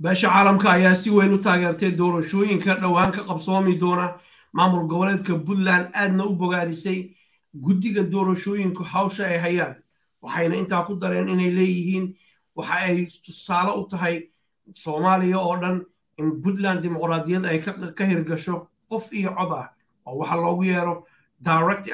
beesha caalamka ayaa si weyn u taageertay doorashooyinka dhowaan ka qabsoomi doona maamul goboleedka puntland aadna u bogaarisay guddiga doorashooyinku hawsha ay hayaan. Waxayna intaa ku dareen inay leeyihiin waxa ay tusaale u tahay soomaaliya oo dhan in puntland dimuqraadiyad ay ka hirgasho qof iyo cod ah oo waxa loogu yeero direct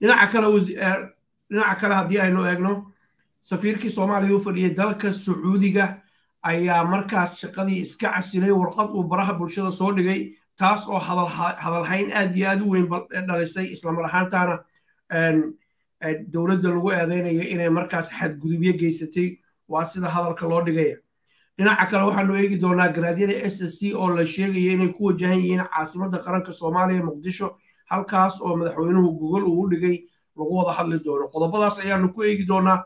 dhinaca kale dhinaca kale haddii aynu eegno safiirkii soomaaliya u fadhiyay dalka sacuudiga ayaa markaas shaqadii iska casilay warqad uu baraha bulshada soo dhigay taas oo hadalhayn aad iyo aad u weyn dhalisay islamar ahaantaana dowladda lagu eedeynaya inay markaas xadgudubyo geysatay. Waa sida hadalka loo dhigaya dhinaca kale waxaanu eegi doonaa garaadyada s s c oo la sheegaya inay ku wajahan yihiin caasimadda qaranka soomaaliya muqdisho halkaas oo madaxweynuhu gogol uu dhigay lagu wada hadli doono. Qodobadaas ayaanu ku eegi doonaa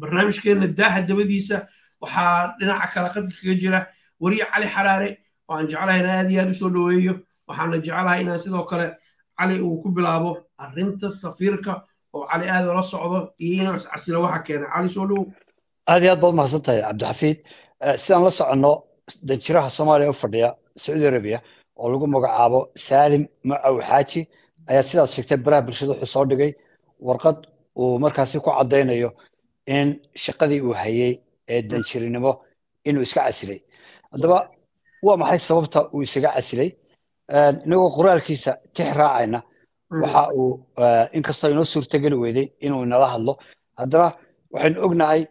barnaamijkeenna daaha dabadiisa waxaa dhinaca kale qadka kaga jira weriye cali xaraare oo aan jeclahay inaan aad iyo aad u soo dhoweeyo waxaana jeclahay inaan sidoo kale cali uu ku bilaabo arrinta safiirka oo cali aad ula socdo iyo inuu iscasilo waxa keena. Cali soo dhowow aad iyo aad baad mahadsan tahay cabdixafiid. Sidaan la soconno danjiraha soomaaliya u fadhiya sacuudi arabiya oo lagu magacaabo saalim macow xaaji ayaa sidaas sheegtay baraha bulshada wuxuu soo dhigay. Warqad uu markaasi ku caddaynayo in shaqadii uu hayey ee danjirinimo inuu iska casilay. Haddaba waa maxay sababta uu isaga casilay? Inagoo qoraalkiisa tix raacayna waxa uu inkastoo inoo suurtageli weyday inuu inala hadlo. Haddana waxaynu ognahay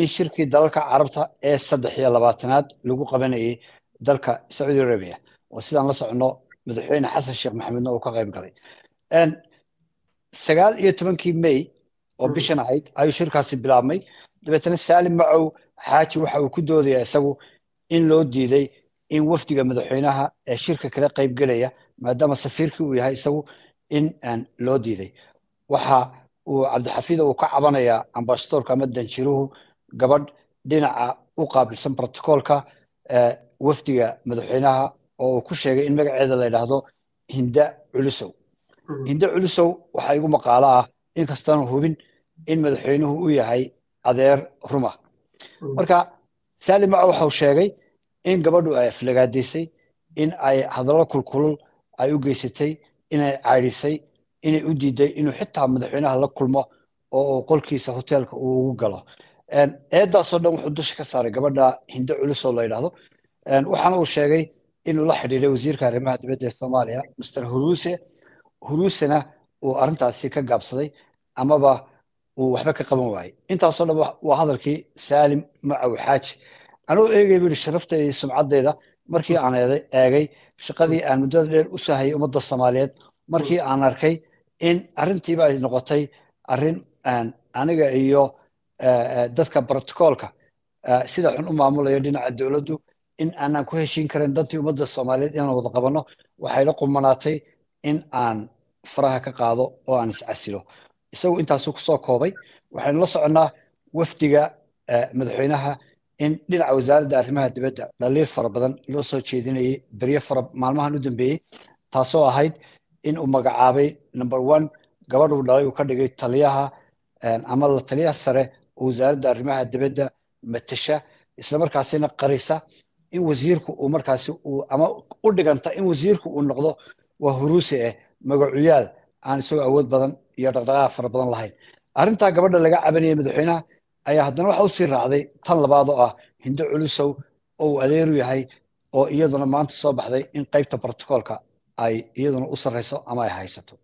in shirkii dalalka carabta ee saddex iyo labaatanaad lagu qabanayay dalka sacuudi arabiya. Oo sidaan la soconno madaxweyne xasan sheekh maxamedna uu ka qayb galay. Sagaal iyo tobankii may oo bishan ahayd ayuu shirkaasi bilaabmay. Dabeetana saalim macow xaaji waxa uu ku doodaya isagu in loo diiday in wafdiga madaxweynaha ee shirka kala qaybgelaya maadaama safiirkii uu yahay isagu in aan loo diiday. Waxa uu cabdixafiid uu ka cabanayaa ambasadorka ama danjiruhu gabadh dhinaca u qaabilsan brotocoolka wafdiga madaxweynaha oo uu ku sheegay in magaceeda la yidhaahdo hinda culusow hinda culusow waxaa igu maqaalo ah inkastaanu hubin in madaxweynuhu u yahay adeer ruma. Marka saalim maco waxau sheegay in gabadhu ay aflagaadaysay in ay hadallo kulkulul ay u geysatay inay caydhisay inay u diiday inuu xitaa madaxweynaha la kulmo oo uu qolkiisa hoteelka uu ugu galo. Eedaasoo dhan wuxuu dusha ka saaray gabadha hindo culusoo la yidhaahdo. Waxaana uu sheegay inuu la xidhiiray wasiirka arrimaha dibadda ee soomaaliya master huruuse. Huruusena uu arrintaasi ka gaabsaday amaba uu waxba ka qaban waayey intaasoo dhan waa hadalkii saalim macow xaaji anuu eegay buu yidhi sharaftayda iyo sumcaddayda markii aan eegay shaqadii aan muddada dheer u sahayay ummadda soomaaliyeed. Markii aan arkay in arrintiiba ay noqotay arrin aniga iyo dadka brotocoolka sida xun u maamulayo dhinaca dowladdu in aanan ku heshiin karin dantii ummadda soomaaliyeed inaan wada qabanno waxay la qumanaatay in aan faraha ka qaado oo aan iscasilo isagu intaasuu ku soo koobay waxaynu la soconnaa wafdiga madaxweynaha in dhinaca wasaaradda arrimaha dibadda dhaliil fara badan loo soo jeedinayay beryo fara maalmahan u dambeeyey taasoo ahayd in uu magacaabay number one gabadhuu dhalay uu ka dhigay taliyaha ama la taliyaha sare oo wasaaradda arrimaha dibadda matasha islamarkaasina qarisa in wasiirku uu markaasi uu ama u dhiganta in wasiirku uu noqdo waa huruuse eh magacuyaal aan isagoo awood badan iyo dhaqdhaqaaq fara badan lahayn. Arrintaa gabadha laga cabanayay madaxweynaha ayaa haddana waxa u sii raacday tan labaad oo ah hindo culusow oo uu adeeru yahay oo iyaduna maanta soo baxday in qaybta brotocoolka ay iyaduna u sarreyso ama ay haysato.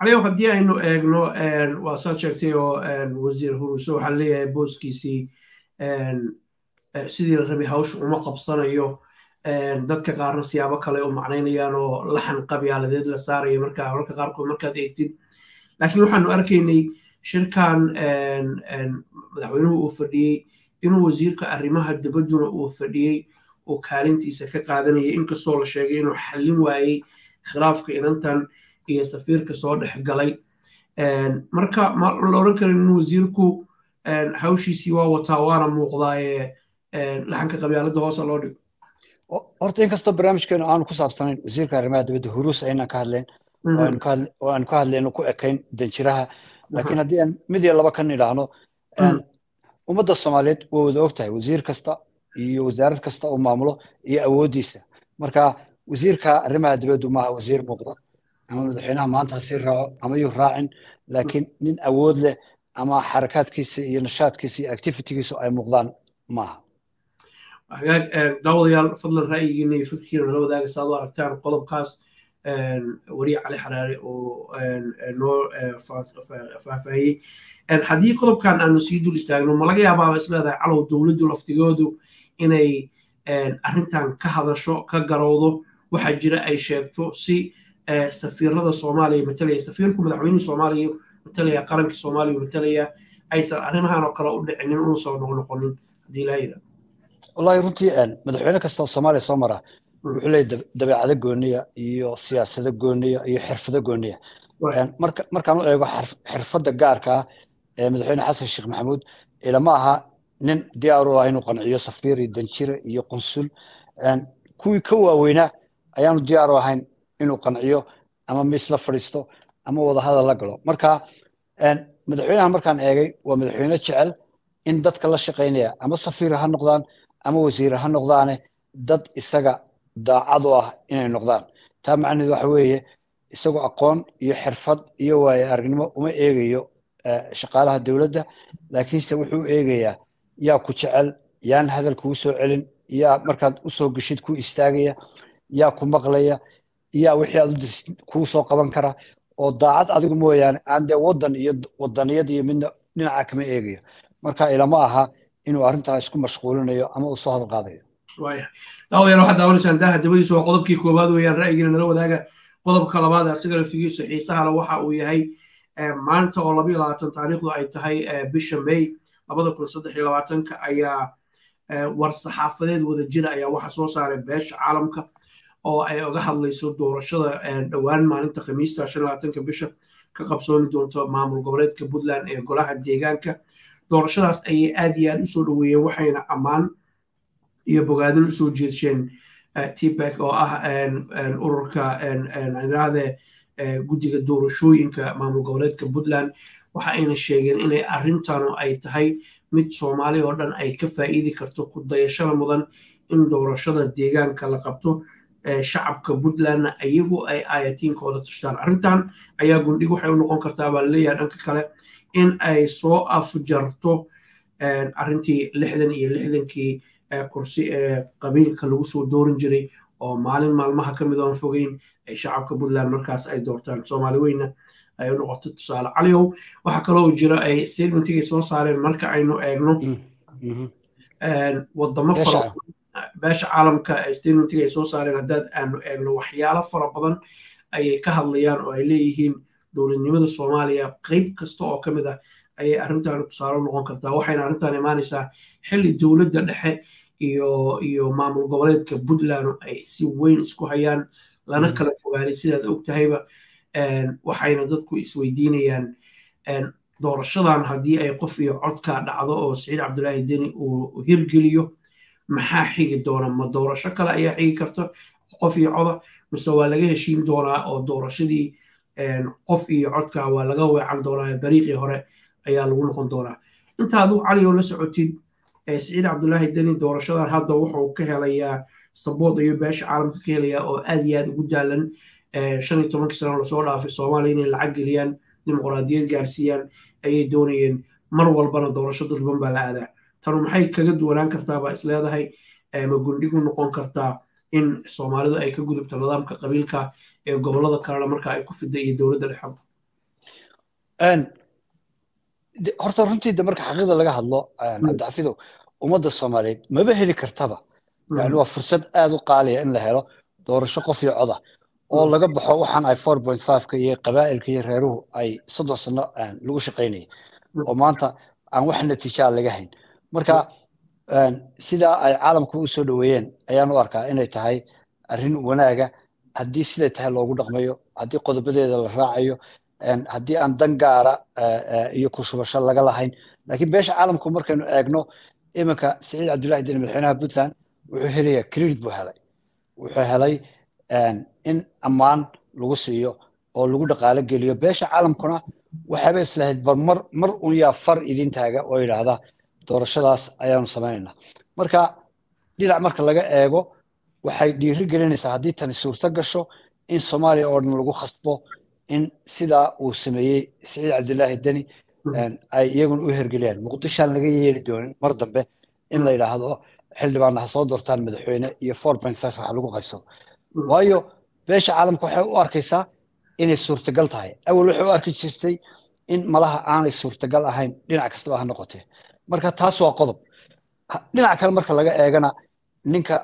Aliyow haddii aynu eegno waa saad sheegtay oo wasiir huruuse waxaa leeyahay booskiisii sidii la rabay hawsha uma qabsanayo dadka qaarna siyaabo kale u macnaynayaan oo laxan qabyaaladeed la saaraya markaa mararka qaarkood markaad eegtid. Laakiin waxaanu arkaynay shirkan madaxweynuhu uu fadhiyey inuu wasiirka arrimaha dibadduna uu fadhiyey oo kaalintiisa ka qaadanaya inkastoo la sheegay inuu xallin waayey khilaafka inantan iyo safiirka soo dhex galay. Marka ma la odhan karin in wasiirku hawshiisii waa wataa waana muuqdaaye laxanka qabyaaladda hoosa loo dhigo horta inkastoo barnaamijkeenu aanu ku saabsanayn wasiirka arrimaha dibadda huruus aynaan ka hadlayn oo aanu ka hadlayno ku ekayn danjiraha laakiin haddii aan mid iyo laba kan idhaahno ummadda soomaaliyeed waa wada og tahay wasiir kasta iyo wasaarad kasta oo maamulo iyo awooddiisa marka wasiirka arrimaha dibaddu maaha wasiir muuqda ama madaxweynaha maanta si raaco ama yuu raacin laakiin nin awood leh ama xarakaadkiisa iyo nashaadkiisa iyo activitigiisu ay muuqdaan maaha daawadayaal fadlan ra'yigiina iyo fikirkiina nala wadaaga saad u aragtaan qodobkaas wariye cali xaraare oo noo faahfaahiyey haddii qodobkan aanu sii dul istaagno ma laga yaabaaba isleedahay calow dowladdu laftigoodu inay arrintan ka hadasho ka garowdo. Waxaa jira ay sheegto si safiirada soomaaliya matalaya safiirku madaxweynihii soomaaliya matalaya qarankii soomaaliya matalaya aysan arrimahan oo kale u dhicinin unuusan noqnoqonin. Haddii ilaa yidhahdo wallahi runtii madaxweyne kasta oo soomaaliya soo mara wuxuu leeyahy dabeecado gooniya iyo siyaasado gooniya iyo xirfado gooniya. Markaan u eego xirfadda gaarka ah ee madaxweyne xasan sheekh maxamuud ilama aha nin diyaar u ah inuu qanciyo safiir iyo danjire iyo qunsul. Kuwii ka waaweynaa ayaanu diyaar u ahayn inuu qanciyo ama mis la fadhiisto ama wadahadal la galo. Marka madaxweynaha markaan eegay waa madaxweyne jecel in dadka la shaqaynaya ama safiir ha noqdaan ama wasiir ha noqdaane dad isaga daacad u ah inay noqdaan. Taa macnaheedu waxa weeye isagoo aqoon iyo xirfad iyo waayo aragnimo uma eegayo shaqaalaha dowladda laakiinse wuxuu eegayaa yaa ku jecel yaan hadal kugu soo celin yaa markaad u soo geshid ku istaagaya yaa ku maqlaya yaa wixii aad kuu soo qaban kara oo daacad adigu mooyaane aan dee waddan iyo waddaniyad iyo midna dhinaca kama eegayo. Marka ilama aha inuu arrintaa isku mashquulinayo ama uu soo hadal qaadayo. Daawadayaal waxaad daawanaysaan daaha dabadiisa waa qodobkii koowaad weeyaan. Ra'yigiina nala wadaaga qodobka labaad asiga laftigiisu xiisaha le waxa uu yahay maanta oo labayo labaatan taariikhdu ay tahay bisha may labada kun saddex iyo labaatanka ayaa war saxaafadeed wada jira ayaa waxa soo saaray beesha caalamka oo ay oga hadlayso doorashada dhowaan maalinta khamiista shan labaatanka bisha ka qabsoomi doonto maamul goboleedka puntland ee golaha deegaanka doorashadaas ayay aad iyo aad u soo dhoweeyeen waxayna ammaan iyo bogaadin u soo jeedsheen tbek oo ah ururka iraade guddiga doorashooyinka maamul goboleedka puntland. Waxa ayna sheegeen inay arrintanu ay tahay mid soomaali oo dhan ay ka faa'iidi karto ku dayashada mudan in doorashada deegaanka la qabto shacabka puntlandna iyagu ay aayatiinkooda tashtaan arrintan ayaa gundhig waxay u noqon kartaa baa la leeyahay dhanka kale in ay soo afjarto arrintii lixdan iyo lixdankii kursi ee qabiilka lagu soo doorin jiray oo maalin maalmaha ka mid oon fogeyn ay shacabka puntland markaas ay doortaan. Soomaali weyna ay u noqoto tusaale. Caliow waxaa kaloo jira ay statementigay soo saareen marka aynu eegno wadamo fara beesha caalamka statementigay soo saareen haddaad aanu eegno waxyaalo fara badan ayay ka hadlayaan oo ay leeyihiin dowladnimada soomaaliya. Qeyb kasta oo ka mid ah ayay arrintan tusaale noqon kartaa. Waxayna arrintan imaanaysaa xilli dowladda dhexe iyo iyo maamul goboleedka puntland ay si weyn isku hayaan lana kala fogaanay sidaad og tahayba waxayna dadku isweydiinayaan doorashadan haddii ay qof iyo codka dhacdo oo saciid cabdulaahi deni uu hirgeliyo maxaa xigi doona? Ma doorasho kale ayaa xigi karta qof iyo coda mise waa laga heshiin doonaa oo doorashadii qof iyo codka waa laga weecan doonaa dariiqii hore ayaa lagu noqon doonaa. Inta aduu cali oo la socotid saciid cabdulaahi deni doorashadan hadda wuxuu ka helayaa sabood iyo beesha caalamka ka helayaa oo aad iyo aad ugu daalan. Shan iyo tobankii sano la soo dhaafay soomaaliya inay lacag geliyaan dimuqraadiyad gaarsiiyaan ayay doonayeen. Mar walbana doorasho dadban baa la aadaa tanu maxay kaga duwanaan kartaa baa is leedahay ma gundhigu noqon kartaa in soomaalidu ay ka gudubto nidaamka qabiilka ee gobollada kalena marka ay ku fida iyo dowladda dhexaba horta runtii de marka xaqiiqda laga hadlo cabdixafidow ummadda soomaaliyeed maba heli kartaba yani waa fursad aad u qaaliya in la helo doorasho qof iyo coda. Oo laga baxo waxaan ay four point fiveka iyo qabaa'ilka iyo reeruhu ay soddon sano lagu shaqaynayay. Oo maanta aan wax natiijaa laga hayn marka sidaa ay caalamku u soo dhoweeyeen ayaan u arkaa inay tahay arrin wanaaga. Haddii siday tahay loogu dhaqmayo haddii qodobadeeda la raacayo haddii aan dan gaara iyo kushubasho laga lahayn. Laakiin beesha caalamku markaynu eegno iminka saciid cabdullahi deni madaxweynaha puntland wuxuu helayaa credit buu helay. Wuxuu helay in ammaan lagu siiyo oo lagu dhaqaalo geliyo. Beesha caalamkuna waxaaba islahayd bal mar mar un yaa far idin taaga oo yidhaahda doorashadaas ayaanu samaynaynaa. Marka dhinac marka laga eego waxay dhiiri gelinaysaa haddii tani suurto gasho in soomaaliya oo dhan lagu khasbo in sidaa uu sameeyey siciid cabdilaahi deni ay iyaguna u hergeliyaan muqdishoan laga yeeli doonin mar dambe in la yidhaahdo xildhibaanna ha soo doortaan madaxweyne iyo four point five wax lagu qaybsado. Waayo beesha caalamka waxay u arkaysaa inay suurtagal tahay. Awal waxay u arki jirtay in malaha aanay suurtagal ahayn dhinac kastaba ha noqotee marka taas waa qodob. Dhinac kale marka laga eegana ninka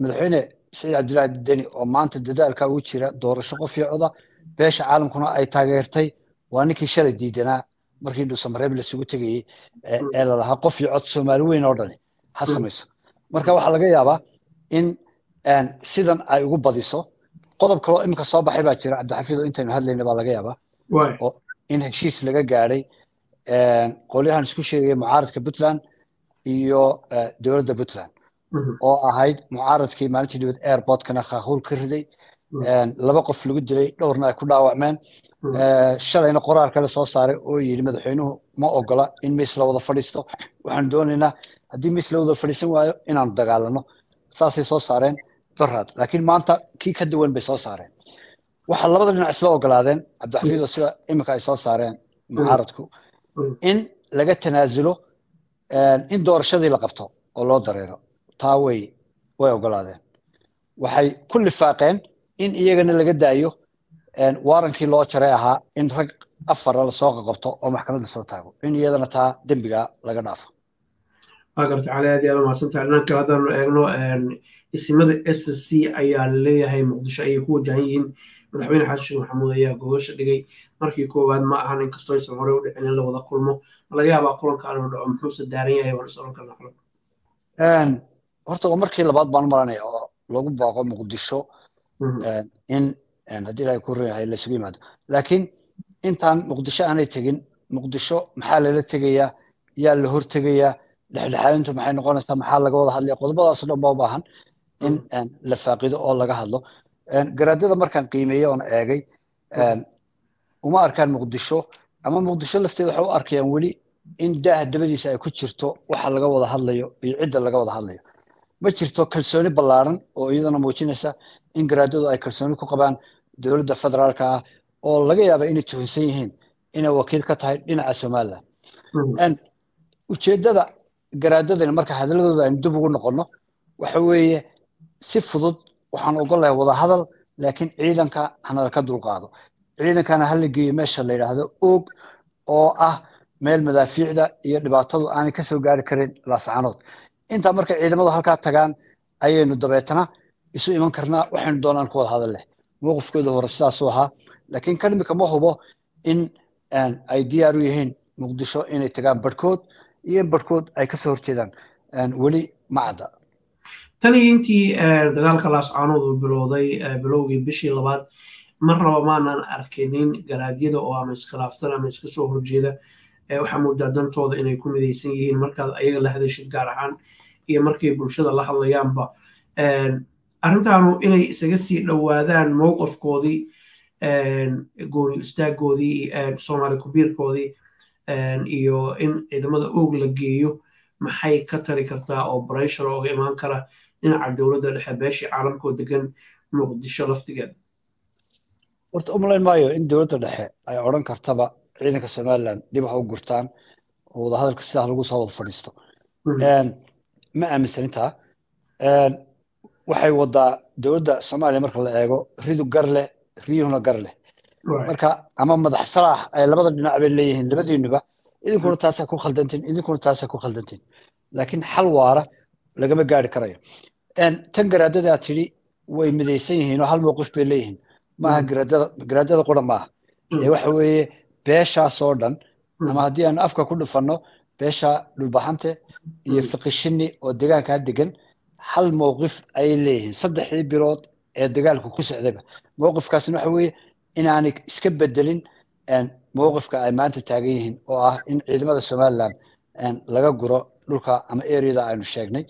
madaxweyne saciid cabdilaahi deni oo maanta dadaalka ugu jira doorasho qof iyo coda beesha caalamkuna ay taageertay waa ninkii shalay diidanaa markii dhuusamareeb lasugu tegayey ee lalahaa qof iyo cod soomaali weyn oo dhani. Ha samayso. Marka waxaa laga yaabaa in sidan ay ugu badiso qodob kaloo imika soo baxay baa jira cabdixafiid oo intaynu hadlayna baa laga yaabaa. In heshiis laga gaadhay qolyahan isku sheegaya mucaaradka puntland iyo dowladda puntland. Oo ahayd mucaaradkii maalintii dhibad airportkana khaahuul ka riday. Laba qof lagu dilay dhowrna ay ku dhaawacmeen. Shalayna qoraal kale soo saaray oo yidhi madaxweynuhu ma ogola in miis la wada fadhiisto. Waxaan doonaynaa haddii miis la wada fadhiisan waayo inaanu dagaalano. Saasay soo saareen doraad laakiin maanta kii ka duwan bay soo saareen. Waxaa labada dhinac isla ogolaadeen cabdixafiid oo sida iminka ay soo saareen mucaaradku in laga tanaasulo in doorashadii la qabto oo loo dareero taa way way ogolaadeen. Waxay ku lifaaqeen in iyagana laga daayo waarankii loo jaray ahaa in rag afara la soo qaqabto oo maxkamad la soo taago. In iyadana taa dembiga laga dhaafo. Waa garta cali aad iyo aad umahadsantahay dhanka haddaanu eegno isimada s c ayaa la leeyahay muqdisho ayay ku wajahan yihiin madaxweyne xasan sheekh maxamuud ayaa gogasha dhigay markii koowaad ma ahan inkastoo aysan horey u dhicin in la wada kulmo. Ma laga yaabaa kulanka inuu dhaco muxuuse daaran yahay waan isoran karnaa xalo horta waa markii labaad baan maranaya oo lagu baaqo muqdisho. In haddii ilahay ku ron yahay laysugu yimaado. Laakiin intaan muqdisho aanay tegin muqdisho maxaa lala tegayaa? Yaa la hortegayaa dhexdhexaadintu maxay noqonaysaa? Maxaa laga wada hadlaya? Qodobadaasoo dhan baa u baahan in la faaqido oo laga hadlo garaadada markaan qiimeeyey oon eegay uma arkaan muqdisho ama muqdisho lafteeda waxay u arkayaan weli in daaha dabadiisa ay ku jirto waxa laga wada hadlayo iyo cidda laga wada hadlayo. Ma jirto kalsooni ballaaran oo iyadana muujinaysa in garaadadu ay kalsooni ku qabaan dowladda federaalka ah oo laga yaaba inay tuhunsan yihiin inay wakiil ka tahay dhinaca somaliland ujeeddada garaadadani marka hadalladooda aynu dib ugu noqonno waxa weeye si fudud waxaan ogolahay wada hadal laakiin ciidanka hanala ka dulqaado. Ciidankana hala geeyo meesha la yidhaahdo oog oo ah meel madaafiicda iyo dhibaatadu aanay ka soo gaari karin laascaanood intaa marka ciidamadu halkaa tagaan ayaynu dabeetana isu iman karnaa waxaynu doonaan ku wada hadal leh. Mowqifkooda hore sidaasuu ahaa. Laakiin kan imika hubo in ay diyaar u yihiin muqdisho inay tagaan barhkood iyo in barhkood ay ka soo horjeedaan weli ma cadda tani intii dagaalka laascaanood bilowday bilowgii bishii labaad marnaba maanan arkinin garaadyada oo ama iskhilaaftan ama iska soo horjeeda waxaa moodaa dantooda inay ku midaysan yihiin markaad ayaga la hadashid gaar ahaan iyo markay bulshada la hadlayaanba. Arrintaanu inay isaga sii dhowaadaan mowqifkoodii gooni istaagoodii soomaali kubiirkoodii iyo in ciidamada oog la geeyo maxay ka tari kartaa oo barayshar ooga imaan kara dhinaca dowladda dhexe beeshii caalamkoo degan muqdisho laftigeeda horta umalayn maayo in dowladda dhexe ay odhan kartaba ciidanka somaliland dib ha u gurtaan oo wadahadalka sidaa lagu soo wada fadhiisto ma aaminsan intaa waxay wadaa dowladda soomaaliya marka la eego ridu gar leh riyuhuna gar leh marka ama madax salaax ay labada dhinac bay leeyihiin labadiinuba idinkuna taasaa ku khaldantiin idinkuna taasaa ku khaldantiin laakiin xal waara lagama gaari karayo tan garaadadaa tidhi way midaysan yihiin oo hal mowqif bay leeyihiin. Maaha garaadada garaadada qura maaha ee waxa weeye beeshaasoo dhan ama haddii aanu afka ku dhufanno beesha dhulbaxante iyo fiqishini oo degaankaa degan hal mowqif ayay leeyihiin. Saddexdii bilood ee dagaalku ku socdayba. Mowqifkaasna waxa weeye inaanay iska bedelin mowqifka ay maanta taagan yihiin oo ah in ciidamada somaliland laga guro dhulka ama areada aynu sheegnay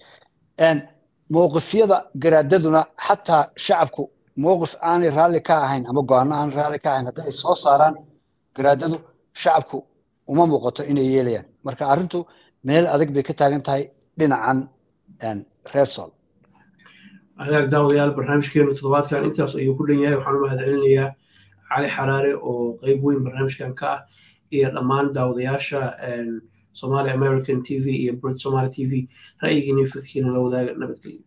mowqifyada garaadaduna xataa shacabku mowqif aanay raalli ka ahayn ama go'aano aanay raalli ka ahayn hadday soo saaraan garaadadu shacabku uma muuqato inay yeelayaan. Marka arrintu meel adag bay ka taagan tahay dhinacan reer sool. Hagaag daawadayaal barnaamijkeenu toddobaadkan intaas ayuu ku dhan yahay. Waxaan u mahad cali xaraare oo qeyb weyn barnaamijkan ka ah iyo dhammaan daawadayaasha somali american t v iyo brit somali t v. Ra'yigiina fikirkiina la wadaaga nabadgelyo